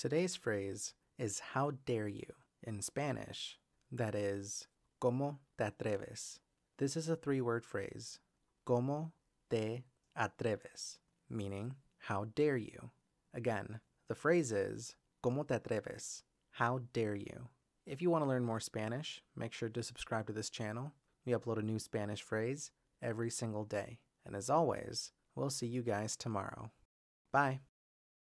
Today's phrase is how dare you in Spanish. That is, ¿Cómo te atreves? This is a three word phrase. ¿Cómo te atreves? Meaning, how dare you? Again, the phrase is, ¿Cómo te atreves? How dare you? If you want to learn more Spanish, make sure to subscribe to this channel. We upload a new Spanish phrase every single day. And as always, we'll see you guys tomorrow. Bye.